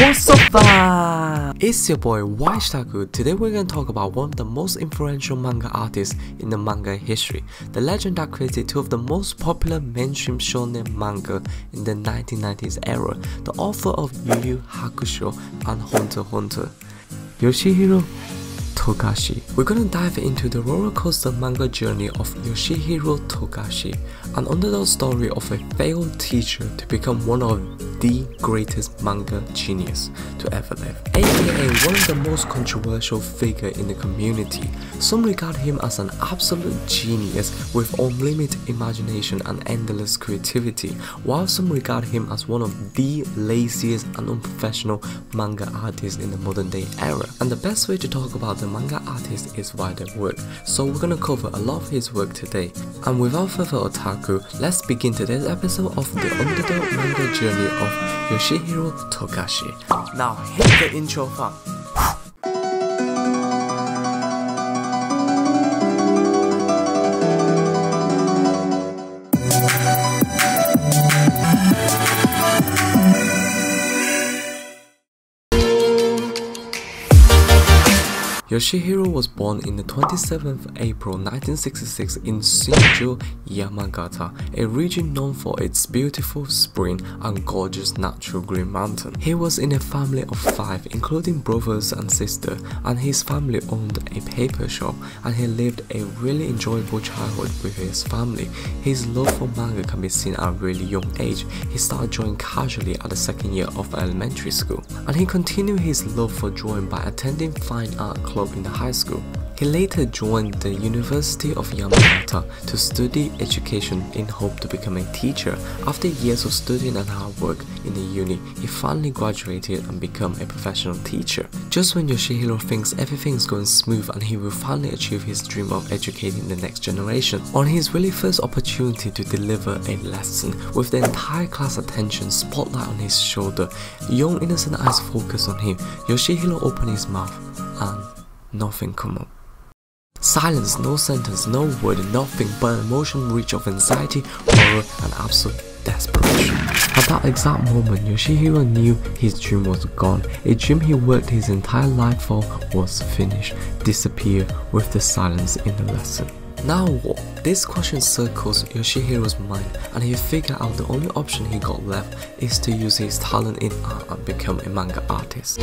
What's up fam? It's your boy YH Otaku. Today we're to talk about one of the most influential manga artists in the manga history. The legend that created two of the most popular mainstream shonen manga in the 1990s era. The author of Yu Yu Hakusho and Hunter Hunter. Yoshihiro Togashi. We're gonna dive into the roller coaster manga journey of Yoshihiro Togashi, an underdog story of a failed teacher to become one of the greatest manga genius to ever live, aka one of the most controversial figure in the community. Some regard him as an absolute genius with unlimited imagination and endless creativity, while some regard him as one of the laziest and unprofessional manga artists in the modern day era. And the best way to talk about the manga artist is via their work, so we're gonna cover a lot of his work today. And without further otaku, let's begin today's episode of the underdog manga journey of Yoshihiro Togashi. Now hit the intro fam. Yoshihiro was born in the 27th April 1966 in Shinjuku, Yamagata, a region known for its beautiful spring and gorgeous natural green mountain. He was in a family of five, including brothers and sister, and his family owned a paper shop, and he lived a really enjoyable childhood with his family. His love for manga can be seen at a really young age. He started drawing casually at the second year of elementary school, and he continued his love for drawing by attending fine art clubs in the high school. He later joined the University of Yamagata to study education in hope to become a teacher. After years of studying and hard work in the uni, he finally graduated and became a professional teacher. Just when Yoshihiro thinks everything is going smooth and he will finally achieve his dream of educating the next generation, on his really first opportunity to deliver a lesson, with the entire class attention spotlight on his shoulder, young innocent eyes focused on him, Yoshihiro opened his mouth and nothing come up. Silence, no sentence, no word, nothing but an emotional reach of anxiety, horror, and absolute desperation. At that exact moment, Yoshihiro knew his dream was gone. A dream he worked his entire life for was finished, disappear with the silence in the lesson. Now what? This question circles Yoshihiro's mind and he figured out the only option he got left is to use his talent in art and become a manga artist.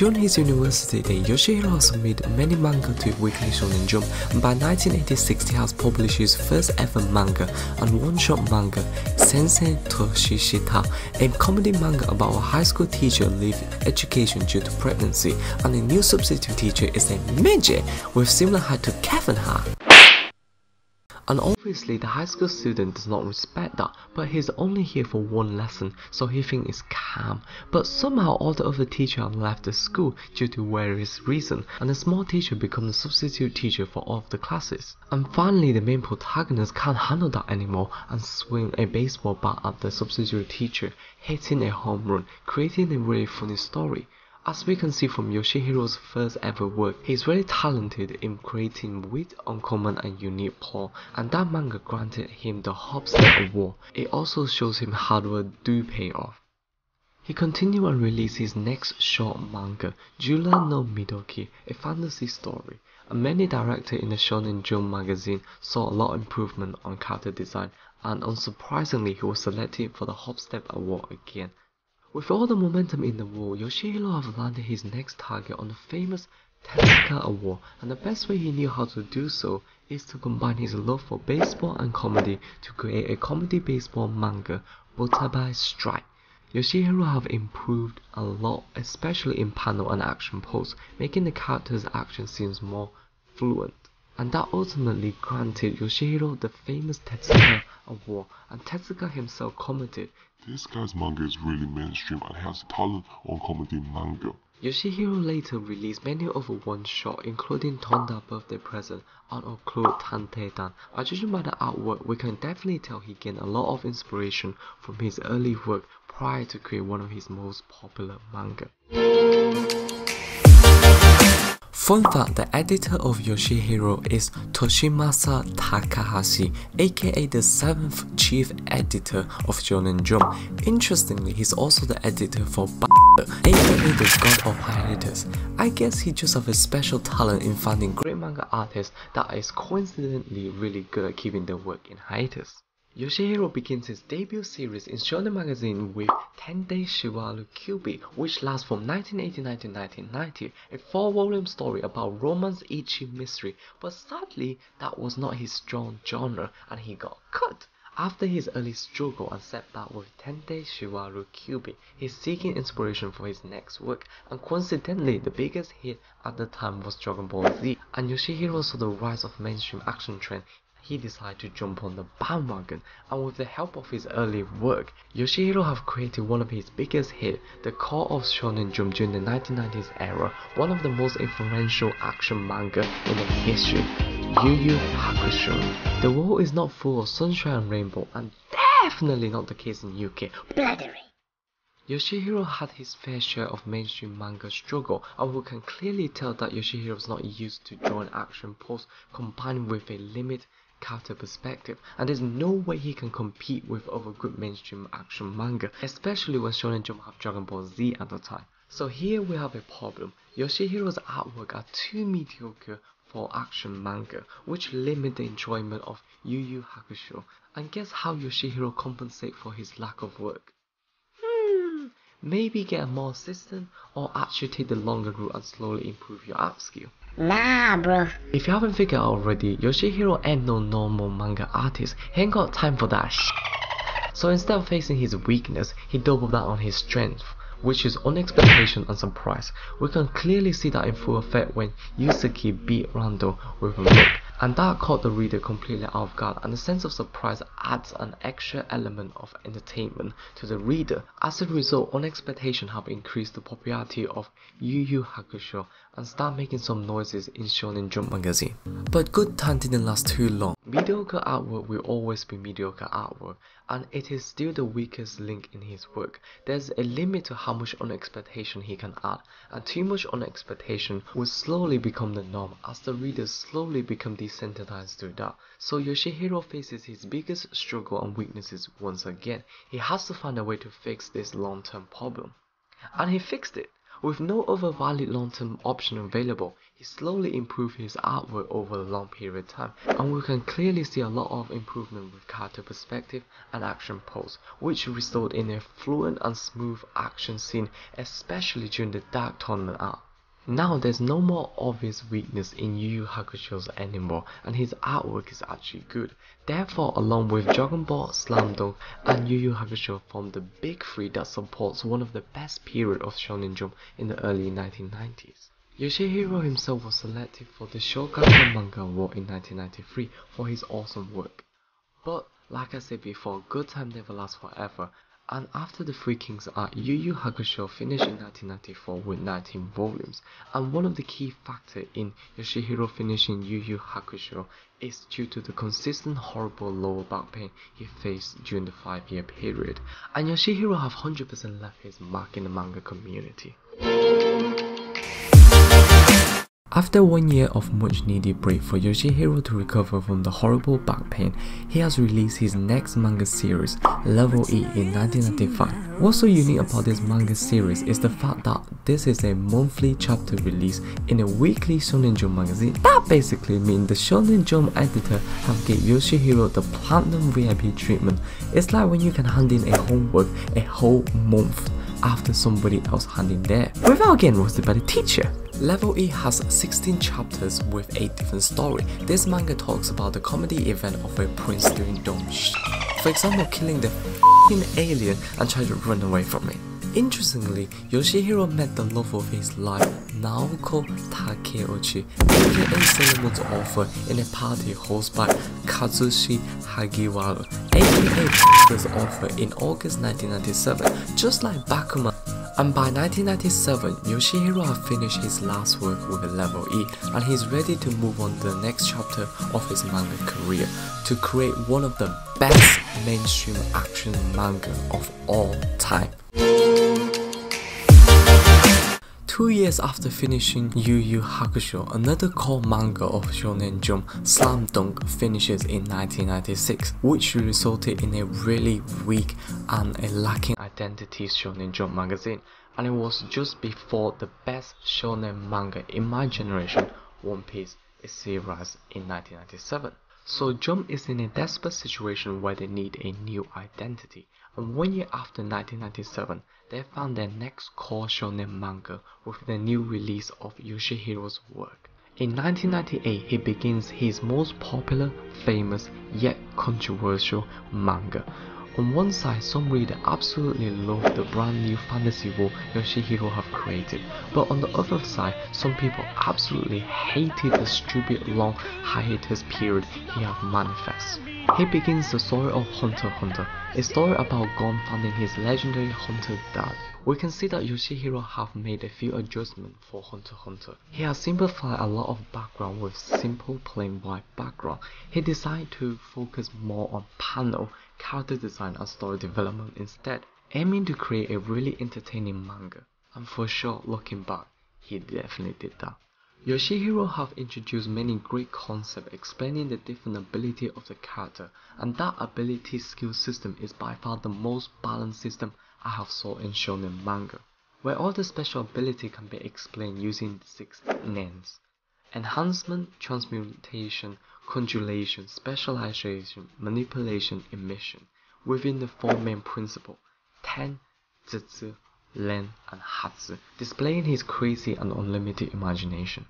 During his university days, Yoshihiro also made many manga to Weekly Shonen Jump and by 1986 he has published his first ever manga and one-shot manga, Sensei Toshishita, a comedy manga about a high school teacher leaving education due to pregnancy and a new substitute teacher is a midget with similar height to Kevin Hart. And obviously the high school student does not respect that, but he's only here for one lesson, so he thinks it's calm. But somehow all the other teachers have left the school due to various reasons, and the small teacher becomes the substitute teacher for all of the classes. And finally the main protagonist can't handle that anymore and swing a baseball bat at the substitute teacher, hitting a home run, creating a really funny story. As we can see from Yoshihiro's first ever work, he is very talented in creating wit, uncommon and unique plot, and that manga granted him the Hop Step Award. It also shows him hard work do pay off. He continued and released his next short manga, Jura no Midoki, a fantasy story. And many directors in the Shonen Jump magazine saw a lot of improvement on character design, and unsurprisingly he was selected for the Hop Step Award again. With all the momentum in the war, Yoshihiro have landed his next target on the famous Tezuka Award, and the best way he knew how to do so is to combine his love for baseball and comedy to create a comedy baseball manga, Botabai Strike. Yoshihiro have improved a lot, especially in panel and action pose, making the character's action scenes more fluent. And that ultimately granted Yoshihiro the famous Tezuka Award, and Tezuka himself commented this guy's manga is really mainstream and has talent on comedy manga. Yoshihiro later released many other one-shot including Tonda Birthday Present and Occult Tanteidan. By judging by the artwork, we can definitely tell he gained a lot of inspiration from his early work prior to create one of his most popular manga. Fun fact, the editor of Yoshihiro is Toshimasa Takahashi, aka the 7th chief editor of Shonen Jump. Interestingly, he's also the editor for aka the god of hiatus. I guess he just has a special talent in finding great manga artists that is coincidentally really good at keeping their work in hiatus. Yoshihiro begins his debut series in Shonen Magazine with Ten Tendai Shiwaru Kyubi, which lasts from 1989 to 1990, a four-volume story about romance ecchi mystery, but sadly that was not his strong genre and he got cut. After his early struggle and setback with Tendai Shiwaru Kyubi, he's seeking inspiration for his next work, and coincidentally the biggest hit at the time was Dragon Ball Z, and Yoshihiro saw the rise of mainstream action trend he decided to jump on the bandwagon and with the help of his early work, Yoshihiro have created one of his biggest hits, the core of Shonen Jump during the 1990s era, one of the most influential action manga in the history, Yu Yu Hakusho. The world is not full of sunshine and rainbow and definitely not the case in UK. Blattery! Yoshihiro had his fair share of mainstream manga struggle and we can clearly tell that Yoshihiro is not used to drawing action pose combined with a limit character perspective, and there's no way he can compete with other good mainstream action manga, especially when Shonen Jump have Dragon Ball Z at the time. So here we have a problem. Yoshihiro's artwork are too mediocre for action manga, which limit the enjoyment of Yu Yu Hakusho. And guess how Yoshihiro compensate for his lack of work? Hmm, maybe get a more assistant or actually take the longer route and slowly improve your art skill. Nah, bro. If you haven't figured out already, Yoshihiro ain't no normal manga artist. He ain't got time for that So instead of facing his weakness, he doubled down on his strength, which is unexpectation and surprise. We can clearly see that in full effect when Yusuke beat Rando with a look and that caught the reader completely off guard and the sense of surprise adds an extra element of entertainment to the reader. As a result, Unexpectation have increased the popularity of Yu Yu Hakusho and start making some noises in Shonen Jump magazine. But good time didn't last too long. Mediocre artwork will always be mediocre artwork and it is still the weakest link in his work. There's a limit to how much unexpectation he can add and too much unexpectation will slowly become the norm as the readers slowly become desensitized to that. So Yoshihiro faces his biggest struggle and weaknesses once again. He has to find a way to fix this long-term problem. And he fixed it. With no other valid long-term option available, he slowly improved his artwork over a long period of time, and we can clearly see a lot of improvement with character perspective and action pose, which resulted in a fluent and smooth action scene, especially during the dark tournament arc. Now there's no more obvious weakness in Yu Yu Hakusho's anymore and his artwork is actually good. Therefore along with Dragon Ball, Slam Dunk and Yu Yu Hakusho form the big three that supports one of the best period of Shonen Jump in the early 1990s. Yoshihiro himself was selected for the Shogakukan Manga Award in 1993 for his awesome work. But like I said before, good time never lasts forever and after the Three Kings arc, Yu Yu Hakusho finished in 1994 with 19 volumes, and one of the key factors in Yoshihiro finishing Yu Yu Hakusho is due to the consistent horrible lower back pain he faced during the 5 year period, and Yoshihiro have 100% left his mark in the manga community. After one year of much needed break for Yoshihiro to recover from the horrible back pain, he has released his next manga series, Level E in 1995. What's so unique about this manga series is the fact that this is a monthly chapter release in a weekly Shonen Jump magazine. That basically means the Shonen Jump editor have gave Yoshihiro the platinum VIP treatment. It's like when you can hand in a homework a whole month after somebody else handing there, without getting roasted by the teacher. Level E has 16 chapters with 8 different stories. This manga talks about the comedy event of a prince doing dumb sh For example, killing the alien and trying to run away from it. Interestingly, Yoshihiro met the love of his life, Naoko Takeuchi, aka Sailor Moon's author, in a party hosted by Kazushi Hagiwara, aka the author in August 1997, just like Bakuman and by 1997, Yoshihiro had finished his last work with Level E and he's ready to move on to the next chapter of his manga career to create one of the best mainstream action manga of all time. Two years after finishing Yu Yu Hakusho, another core manga of Shonen Jump, Slam Dunk, finishes in 1996, which resulted in a really weak and a lacking identity Shonen Jump magazine, and it was just before the best shonen manga in my generation, One Piece, is serialized in 1997. So Jump is in a desperate situation where they need a new identity, and one year after 1997, they found their next core shonen manga with the new release of Yoshihiro's work. In 1998, he begins his most popular, famous, yet controversial manga, on one side, some readers absolutely love the brand new fantasy world Yoshihiro have created, but on the other side, some people absolutely hated the stupid long hiatus period he have manifest. He begins the story of Hunter Hunter, a story about Gon finding his legendary hunter dad. We can see that Yoshihiro have made a few adjustments for Hunter Hunter. He has simplified a lot of background with simple plain white background. He decided to focus more on panel character design and story development instead, aiming to create a really entertaining manga. And for sure, looking back, he definitely did that. Yoshihiro have introduced many great concepts explaining the different ability of the character, and that ability skill system is by far the most balanced system I have saw in shonen manga, where all the special ability can be explained using the six names. Enhancement, transmutation, conjuration, specialization, manipulation, emission, within the four main principles, Ten, Zi, Ren, and Hatsu, displaying his crazy and unlimited imagination.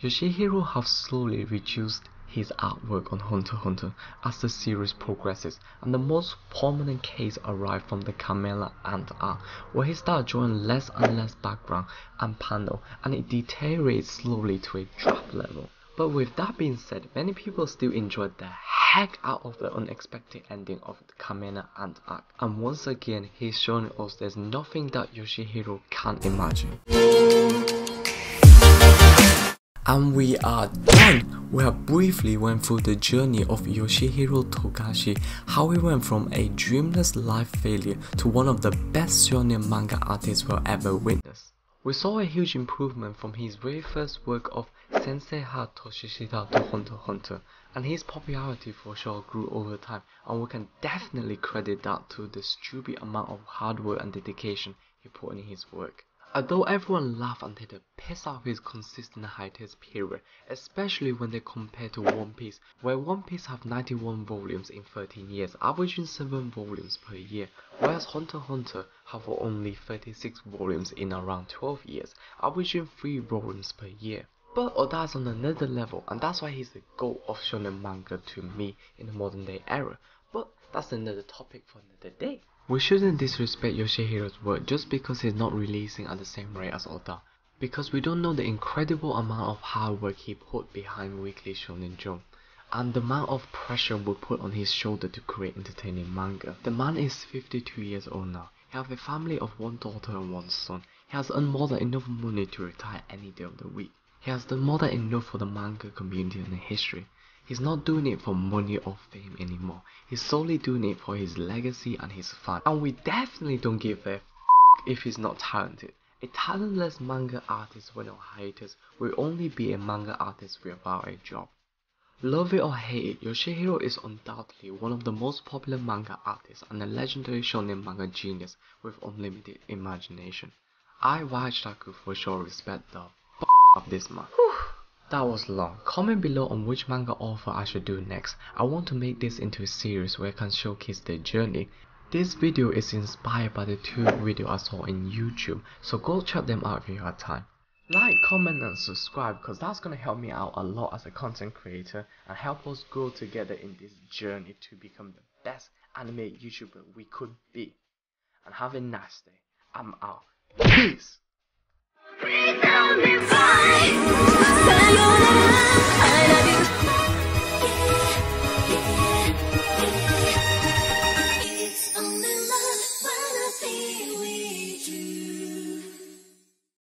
Yoshihiro has slowly reduced his artwork on Hunter x Hunter as the series progresses, and the most prominent case arrived from the Chimera Ant arc, where he started drawing less and less background and panel, and it deteriorates slowly to a draft level. But with that being said, many people still enjoyed the heck out of the unexpected ending of the Chimera Ant arc, and once again he's showing us there's nothing that Yoshihiro can't imagine. And we are done! We have briefly went through the journey of Yoshihiro Togashi, how he went from a dreamless life failure to one of the best shonen manga artists we'll ever witness. We saw a huge improvement from his very first work of Sensei Ha Toshishita to Hunter Hunter, and his popularity for sure grew over time, and we can definitely credit that to the stupid amount of hard work and dedication he put in his work. Uh, Although everyone laughed until they pissed off his consistent hiatus period, especially when they compare to One Piece, where One Piece have 91 volumes in 13 years, averaging 7 volumes per year, whereas Hunter Hunter have only 36 volumes in around 12 years, averaging 3 volumes per year. But Oda's on another level, and that's why he's the goat of shonen manga to me in the modern day era. But that's another topic for another day. We shouldn't disrespect Yoshihiro's work just because he's not releasing at the same rate as Oda, because we don't know the incredible amount of hard work he put behind Weekly Shonen Jump, and the amount of pressure we put on his shoulder to create entertaining manga. The man is 52 years old now. He has a family of one daughter and one son. He has earned more than enough money to retire any day of the week. He has done more than enough for the manga community and history. He's not doing it for money or fame anymore. He's solely doing it for his legacy and his fun. And we definitely don't give a f if he's not talented. A talentless manga artist when on hiatus will only be a manga artist without a job. Love it or hate it, Yoshihiro is undoubtedly one of the most popular manga artists and a legendary shonen manga genius with unlimited imagination. I YH Otaku for sure respect the f of this man. That was long. Comment below on which manga author I should do next. I want to make this into a series where I can showcase their journey. This video is inspired by the two videos I saw in YouTube, so go check them out if you have time. Like, comment and subscribe because that's gonna help me out a lot as a content creator and help us grow together in this journey to become the best anime YouTuber we could be. And have a nice day. I'm out. Peace! I love you.